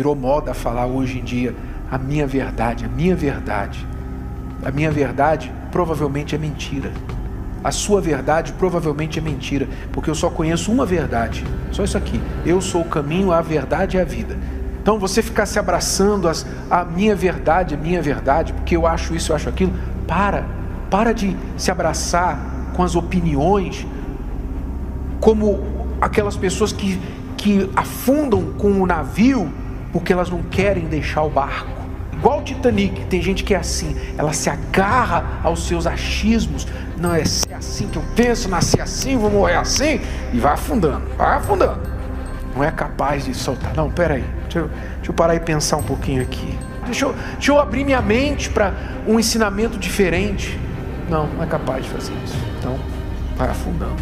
Virou moda falar hoje em dia a minha verdade, a minha verdade. A minha verdade provavelmente é mentira. A sua verdade provavelmente é mentira, porque eu só conheço uma verdade. Só isso aqui. Eu sou o caminho, a verdade e a vida. Então você ficar se abraçando as, a minha verdade, a minha verdade, porque eu acho isso, eu acho aquilo, para. Para de se abraçar com as opiniões, como aquelas pessoas que, que afundam com o navio porque elas não querem deixar o barco. Igual o Titanic, tem gente que é assim, ela se agarra aos seus achismos. Não é assim que eu penso, nasci assim, vou morrer assim, e vai afundando, vai afundando. Não é capaz de soltar. Não, peraí, deixa eu, deixa eu parar e pensar um pouquinho aqui. Deixa eu, deixa eu abrir minha mente para um ensinamento diferente. Não, não é capaz de fazer isso. Então, vai afundando.